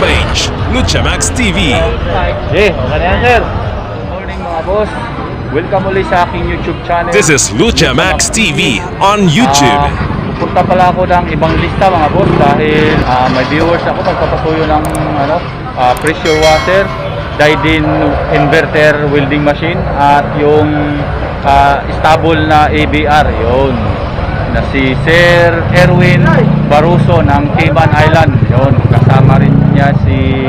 page, Luchamax TV. Eh, okay na yan, sir. Good morning mga boss. Welcome ulit sa aking YouTube channel. This is Luchamax TV on YouTube. Ah, pupunta pala ako ng ibang lista mga boss dahil ah, may viewers ako magpapatuyo ng ano, ah, pressure washer, Dydin inverter welding machine at yung ah, stable na ABR yun na si Sir Erwin Baruso ng Cayman Island yun kasama rin niya si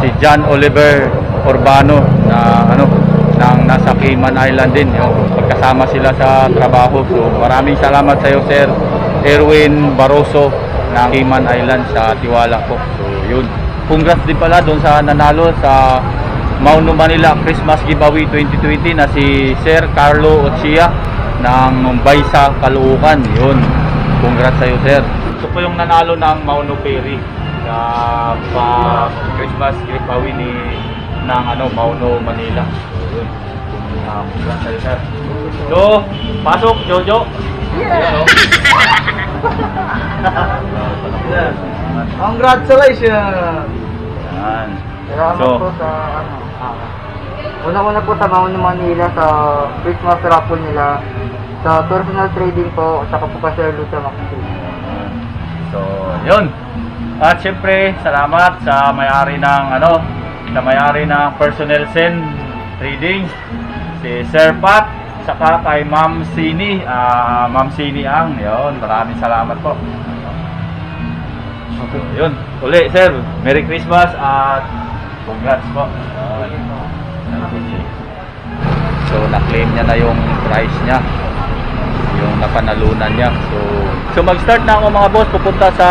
si John Oliver Urbano na ano nang nasa Cayman Island din yung magkasama sila sa trabaho. So maraming salamat sa iyo Sir Erwin Baroso ng Cayman Island sa tiwala ko. So yun. Congrats din pala doon sa nanalo sa Mauno Manila Christmas Giveaway 2020 na si Sir Carlo Ochia ng Baysa Caloocan. Yun. Congrats sa iyo Sir. Ito po yung nanalo ng Mauno Ferry sa pa Christmas giveaway ni ng ano Mauno Manila Ah, sa Sir so pasok Jojo yeah. Congratulations! Yan. Salamat So, po sa ano. ah, Una-una po sa Mount Manila sa Christmas raffle nila. Sa personal trading po, at saka po pa Sir Lucha Maxi. So, yun. At syempre, salamat sa may-ari ng ano, sa may-ari ng Personnel Sen Trading, si Sir Pat, saka kay Ma'am Sini, ah Ma'am Sini Ang, yun, maraming salamat po. So, yun. Uli, sir, Merry Christmas at congrats po. So, na-claim niya na yung price niya yung napanalunan niya. So, so mag-start na ako mga boss, pupunta sa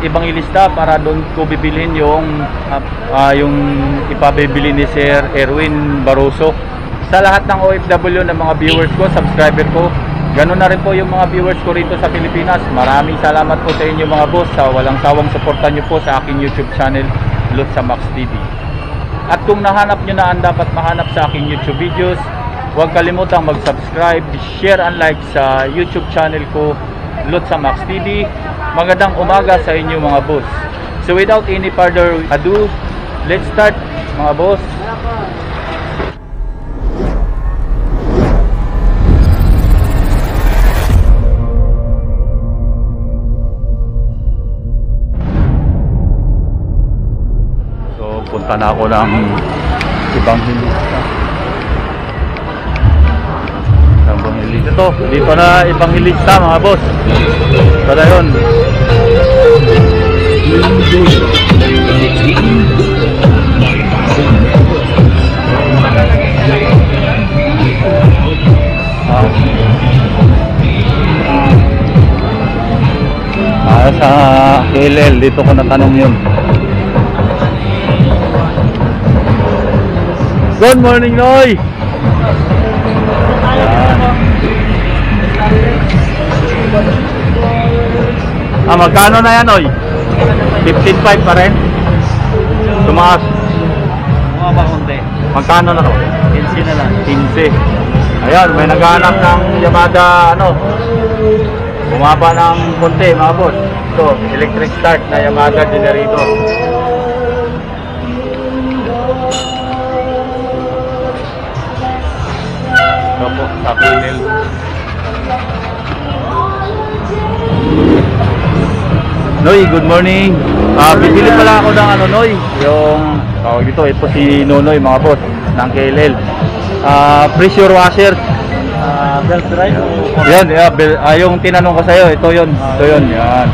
ibang ilista para doon ko bibilhin yung ah, ah, yung ipabibili ni Sir Erwin Baroso. Sa lahat ng OFW ng mga viewers ko, subscriber ko, ganun na rin po yung mga viewers ko rito sa Pilipinas. Maraming salamat po sa inyo mga boss sa walang sawang suporta nyo po sa aking YouTube channel, Lutz Max TV. At kung nahanap nyo na ang dapat mahanap sa aking YouTube videos, huwag kalimutang mag-subscribe, share and like sa YouTube channel ko, Lutsa Max TV. Magandang umaga sa inyo mga boss. So without any further ado, let's start mga boss. So punta na ako ng ibang hilista. Evangelista to. Dito na Evangelista mga boss. Para yun. Ah, sa KLL, dito ko natanong yun. Good morning, Noy! Ah, magkano na yan, oy? 15.5 pa rin? Tumaas. Mga ba konti? Magkano na to? 15 na lang. 15. Ayan, may naghahanap ng Yamada, ano, bumaba ng konti, mga boss. Ito, electric start na Yamada generator. Ito po, sa panel. Noy, good morning. Ah, bibili pala ako ng ano, Noy, yung tawag dito, ito si Nonoy, mga boss, ng KLL. Ah, pressure washer. Ah, belt drive Yan, yeah, bel, ah, yung tinanong ko sa iyo, ito 'yon. Ito 'yon, yan.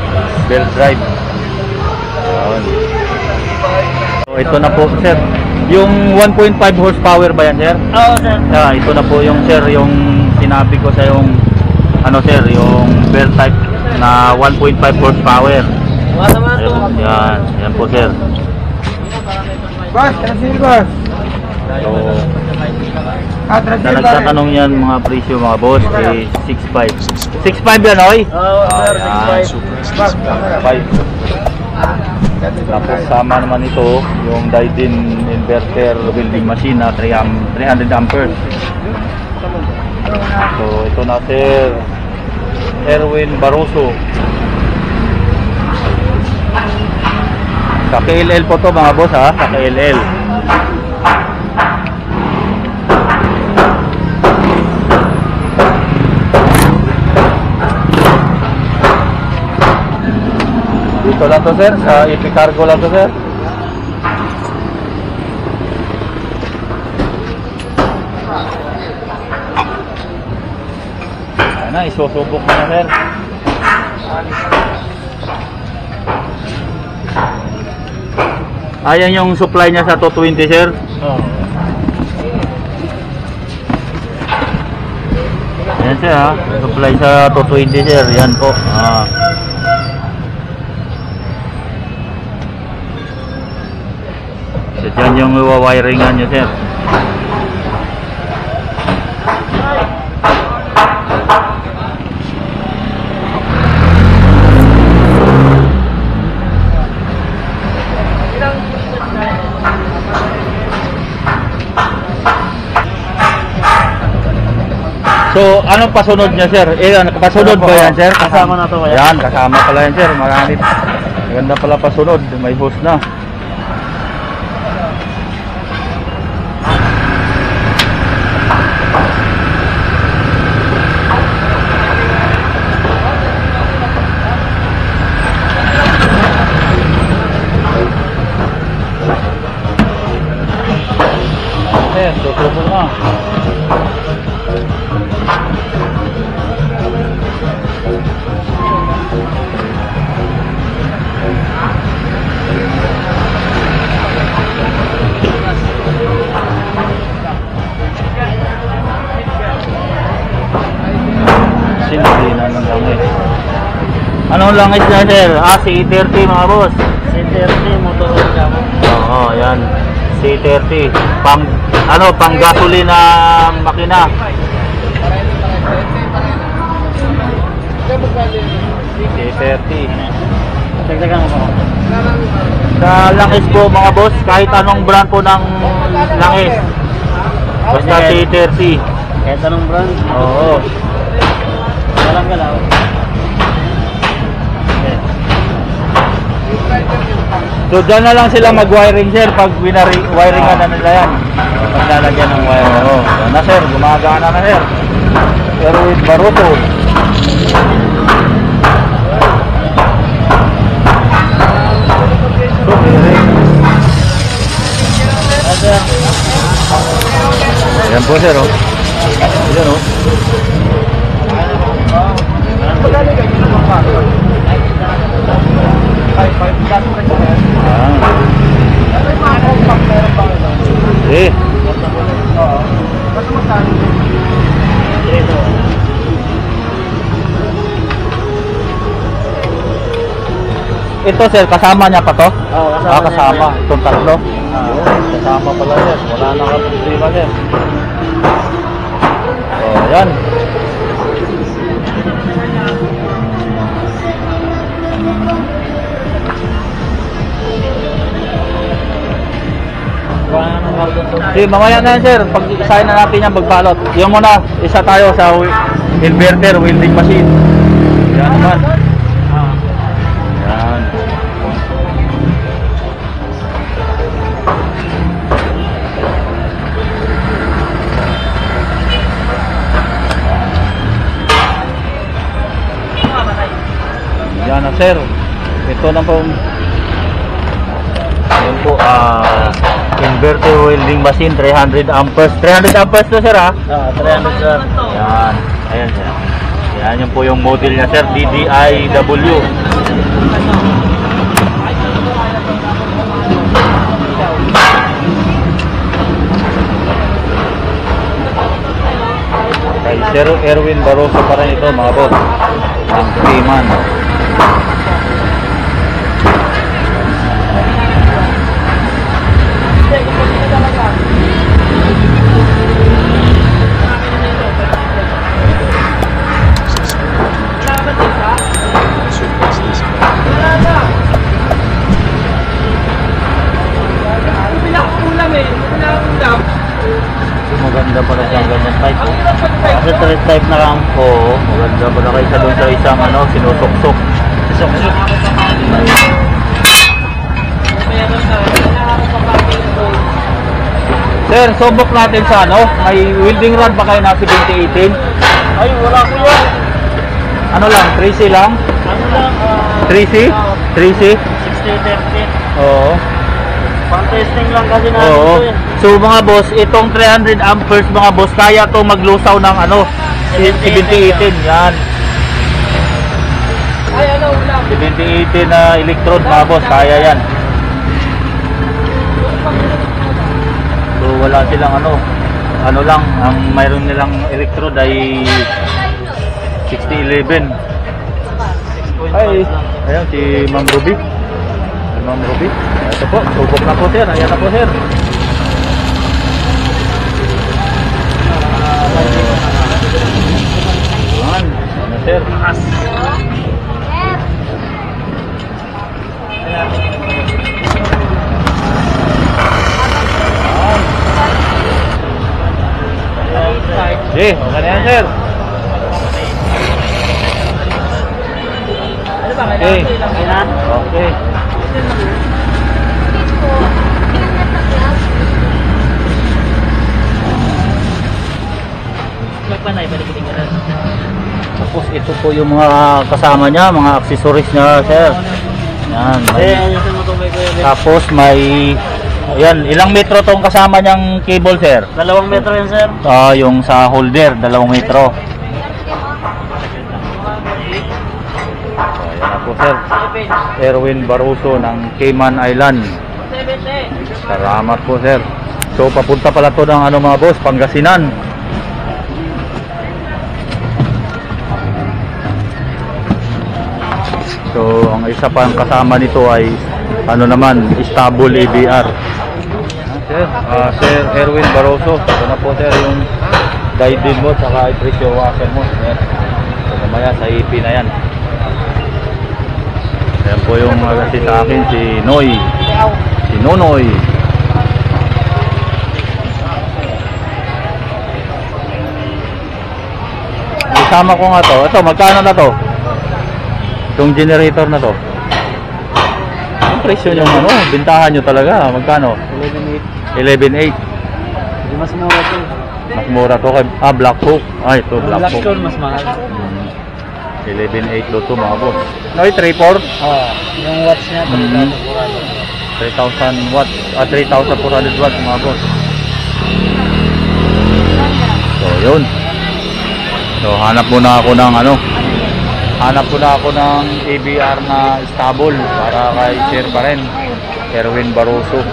Belt drive. Yan. So, ito na po, sir. Yung 1.5 horsepower ba yan, sir? Oo, sir. Yeah, ito na po yung sir, yung sinabi ko sa yung ano sir, yung belt type na 1.5 horsepower. Ayun, yan, yan po sir. Boss, transil boss. So, Ah, na nagtatanong yan mga presyo mga boss, eh, 6.5. 6.5 yan, oy? Oo, sir. Ah, 6.5. 5. Tapos sama naman ito yung Dydin inverter welding machine na 3 am- 300 amperes. So ito na sir Erwin Baroso. Sa KLL po to mga boss ha, sa KLL. Dito lang to sir, sa EP Cargo lang to sir. Isusubok na sir. Ayan yung supply niya sa 220 sir. Ayan sir ha, supply sa 220 sir. Yan po. Ah. So, dyan yung wiringan niya sir. So, anong pasunod niya, sir? Eh, ano, pasunod ba yan, sir? Kasama na to. Yan, kasama pala yan, sir. Marami. Maganda pala pasunod. May host na. Anong langis na sir? Ah, C30 mga boss. C30 motor ka mo. Oo, yan. C30. Pang, ano, pang gasolina makina. C30. Dagdagan mo pa. Sa langis po mga boss, kahit anong brand po ng langis. Basta C30. Kahit anong brand. Oo. Walang galaw. So dyan na lang sila mag-wiring sir pag winari, wiring ah. na nila yan. Pag ng wire. Oo. Oh, so, na sir, gumagana na sir. Pero with baruto. Ayan po sir oh. Ayan oh. Pagkano ganyan ang mga 5-5 Ito sir, kasama niya pa to? Oo, Ah, kasama. niya. Itong tatlo? Ah. Kasama pala sir. Wala na ka problema sir. Oh, yan. Sige, mamaya na yan, sir. Pag isahin na natin yan, magbalot. Yung muna, isa tayo sa inverter, welding machine. Yan naman. Yan. Yan na, sir. Ito na po. Yan po, ah, inverter welding machine, 300 amperes. 300 amperes to, sir, ah. Ah, 300 sir. Yan. Ayan siya. Yan yung po yung model niya sir, DDIW. Kay Sir Erwin Barroso pa rin ito mga boss. Ang man. favorite type na Ramco. Maganda pa na kaysa doon sa isang ano, sinusok-sok sinusuksok. Sinusuksok. Sir, subok natin sa ano, may welding rod ba kayo na 7018? Ay, wala ko yan. Ano lang, 3C lang? Ano lang? 3C? 3C? 6013. Oo. Pang-testing lang kasi natin Oo. ito yun. So mga boss, itong 300 amperes mga boss, kaya to maglusaw ng ano, 7018 yan. Ay, ano, ulam. 7018 na electrode mga boss, kaya yan. So wala silang ano, ano lang, ang mayroon nilang electrode ay 6011. Ay, ayan si Ma'am Ruby. Si Ma'am Ruby. Ito po, subok na po sir. Ayan na po sir. Ayan na sir. Sige, okay na yan sir. Okay. Okay Tapos ito po yung mga kasama niya, mga accessories niya, sir. Yan, may, tapos may Ayan, ilang metro tong kasama niyang cable, sir? Dalawang metro yan, sir. Ah, yung sa holder, dalawang metro. Ayan na po, sir. Erwin Baruso ng Cayman Island. Salamat po, sir. So, papunta pala to ng ano mga boss, Pangasinan. So, ang isa pang kasama nito ay ano naman, Istanbul ABR. Sir, ah, Sir Erwin Baroso. Ito na po, sir, yung guide mo saka pressure washer mo. Sir. So, mamaya sa EP na yan. Ayan po yung magasi sa akin, si Noy. Si Nonoy. Isama ko nga to. Ito, magkano na to? Itong generator na to. Ang presyo nyo, ano, bintahan nyo talaga. Magkano? 11.8. 11.8. Hindi mas mura ito. Mas mura to kay ah, Black Hawk. Ah, ito Black, Hawk. Blackstone mas mahal. Mm. 11.8 to mga boss. No, 3.4. Oo. Yung watts niya, Mhm. 3,000 watts. Ah, 3,400 watts mga boss. So, yun. So, hanap muna ako ng ano. Hanap muna ako ng ABR na stable para kay Sir pa rin. Erwin Baroso.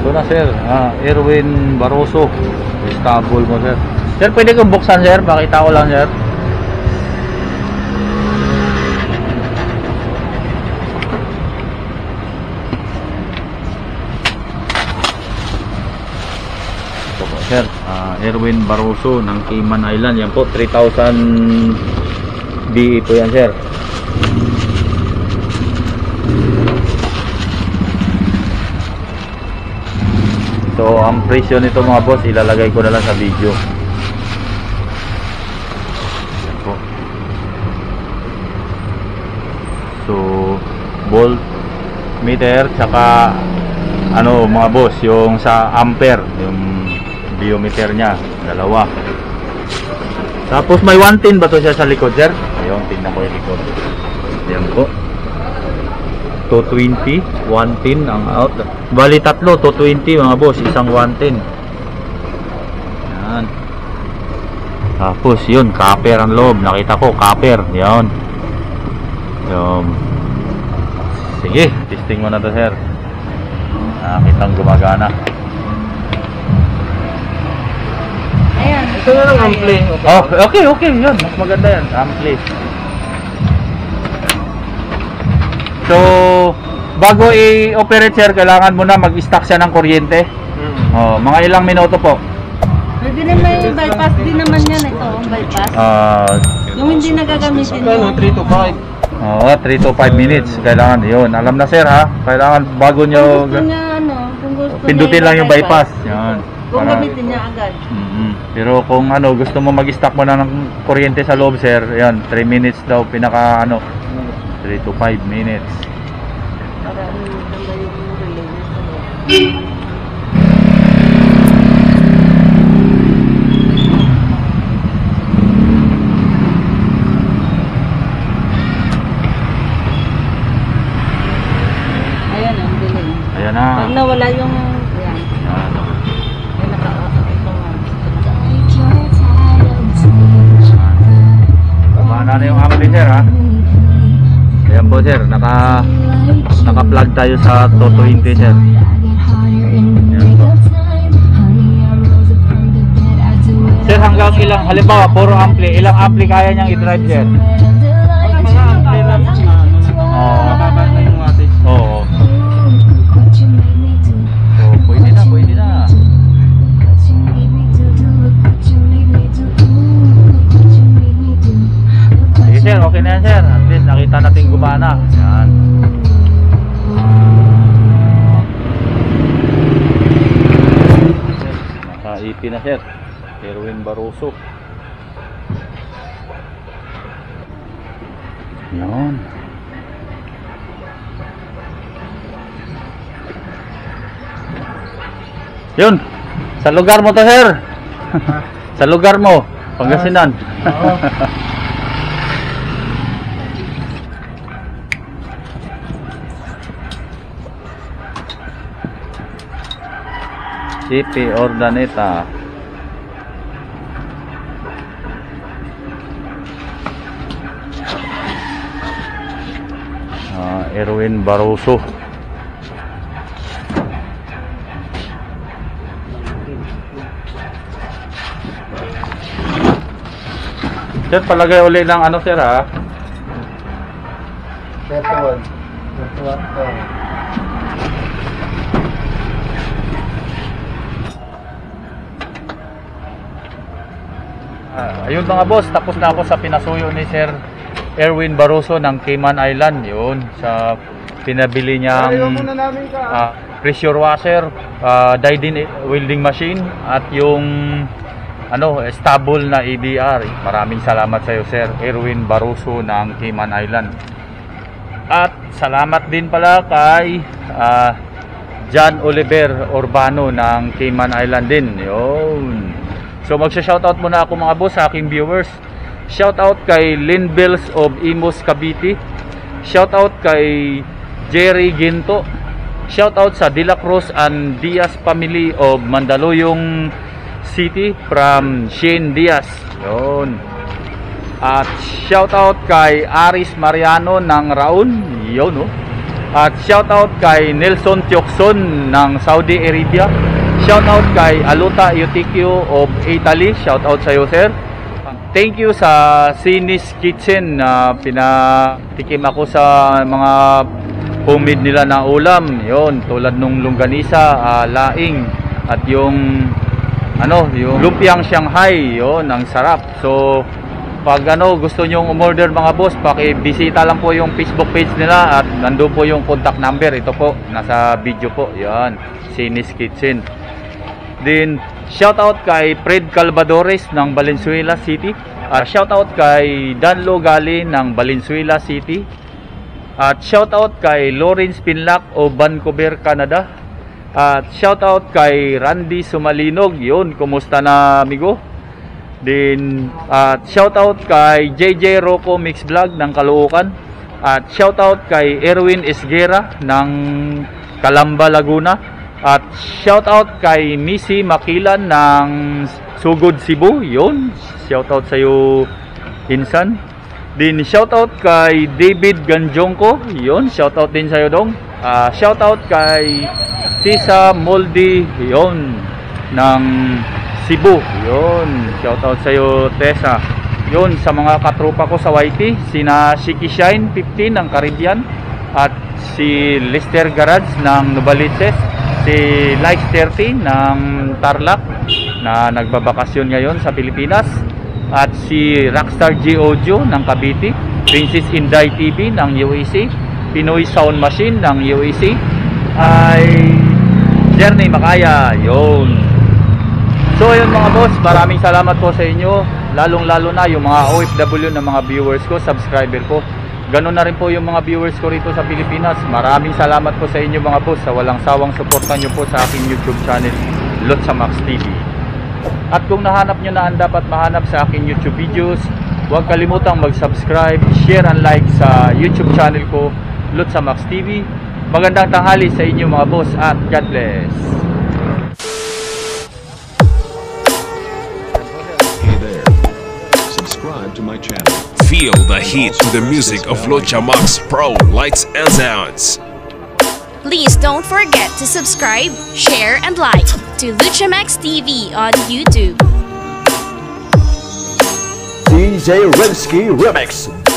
Ito na sir. Ah, Erwin Baroso. Stable mo sir. Sir, pwede kong buksan sir? Pakita ko lang sir. Sir. Ah, Erwin Baroso ng Cayman Island. Yan po, 3,000 BE po yan, sir. So, ang presyo nito mga boss, ilalagay ko na lang sa video. Yan po. So, volt meter, tsaka ano mga boss, yung sa ampere, biometer niya, dalawa. Tapos may 110 ba to siya sa likod, sir? Ayun, tingnan ko yung likod. Yan po. 220, 110 ang out. Bali tatlo, 220 mga boss, isang 110. Yan. Tapos yun, copper ang loob. Nakita ko, copper. Yan. Yung Sige, testing mo na to sir. Nakitang gumagana. Ito na lang ang play. Oh, okay, okay, yun. Mas maganda yan. Ampli. So, bago i-operate sir, kailangan mo na mag-stock siya ng kuryente. Oh, mga ilang minuto po. Pwede naman yung bypass din naman yan ito, ang bypass. Ah, Yung hindi nagagamitin Kano? yung... 3 to 5. oh, 3 to 5 minutes. Kailangan 'yun. Alam na sir ha. Kailangan bago Kung nyo gusto niya ano, kung gusto pindutin niya lang yung bypass. 'Yan. Kung Para- gamitin niya agad. Pero kung ano, gusto mo mag-stock mo na ng kuryente sa loob, sir, yan, 3 minutes daw pinaka ano, 3 to 5 minutes. Para ano, ganda yung relay. Sir ha. Ayan po sir, naka naka-plug tayo sa Toto Inte sir. Ayan po. Sir, hanggang ilang, halimbawa, puro ampli, ilang ampli kaya niyang i-drive sir? Sir, okay na yan sir. At least nakita natin gumana. Yan. Naka EP na sir. Erwin Barroso. Yan. Yun. Sa lugar mo to sir. sa lugar mo. Pangasinan. CP Ordaneta. Uh, Erwin Baruso Sir, palagay uli ng ano sir ha? Beto 1 Beto 1 Ah, ayun mga boss, tapos na ako sa pinasuyo ni Sir Erwin Barroso ng Cayman Island. Yun, sa pinabili niyang uh, pressure washer, ah, uh, Dydin welding machine at yung ano, stable na EBR. Maraming salamat sa iyo Sir Erwin Barroso ng Cayman Island. At salamat din pala kay uh, John Oliver Urbano ng Cayman Island din. Yun. So magsha-shoutout muna ako mga boss sa aking viewers. Shoutout kay Lynn Bells of Imos Cavite. Shoutout kay Jerry Ginto. Shoutout sa De La Cruz and Diaz family of Mandaluyong City from Shane Diaz. Yun. At shoutout kay Aris Mariano ng Raon. Yun no. At shoutout kay Nelson Tiokson ng Saudi Arabia. Shoutout kay Aluta Eutikio of Italy. Shoutout sa iyo, sir. Thank you sa Sinis Kitchen na pinatikim ako sa mga homemade nila na ulam. Yon, tulad nung longganisa, ah, laing at yung ano, yung lumpiang Shanghai. Yon, ang sarap. So, pag ano gusto nyo umorder mga boss, paki-bisita lang po yung Facebook page nila at nandoon po yung contact number. Ito po, nasa video po. Yan, Sinis Kitchen. Then, shoutout kay Fred Calvadores ng Valenzuela City. At shoutout kay Dan Logali ng Valenzuela City. At shoutout kay Lawrence Pinlac o Vancouver, Canada. At shoutout kay Randy Sumalinog. Yun, kumusta na amigo? Then, at shoutout kay JJ Rocco Mix Vlog ng Caloocan. At shoutout kay Erwin Esguera ng Calamba, Laguna. At shoutout kay Missy Makilan ng Sugod, Cebu. Yun, shoutout sa iyo, Insan. Din shoutout kay David Ganjongko. Yun, shoutout din sa iyo, Dong. Ah, shoutout kay Tisa Moldi. Yun, ng Cebu. Yun, shoutout sa iyo, Tessa. Yun, sa mga katropa ko sa YT, sina Shiki Shine 15 ng Caribbean at si Lester Garage ng Novaliches, si Light 30 ng Tarlac na nagbabakasyon ngayon sa Pilipinas at si Rockstar G ng Cavite, Princess Inday TV ng UAC, Pinoy Sound Machine ng UAC, ay Journey Makaya, yun. So ayun mga boss, maraming salamat po sa inyo. Lalong lalo na yung mga OFW ng mga viewers ko, subscriber ko. Ganun na rin po yung mga viewers ko rito sa Pilipinas. Maraming salamat po sa inyo mga boss sa walang sawang suporta nyo po sa aking YouTube channel, Lotsa Max TV. At kung nahanap nyo na ang dapat mahanap sa aking YouTube videos, huwag kalimutang mag-subscribe, share and like sa YouTube channel ko, Lotsa Max TV. Magandang tanghali sa inyo mga boss at God bless. To my channel. Feel the heat to the music of Lucha Max Pro Lights and Sounds. Please don't forget to subscribe, share, and like to Luchamax TV on YouTube. DJ Rinsky Remix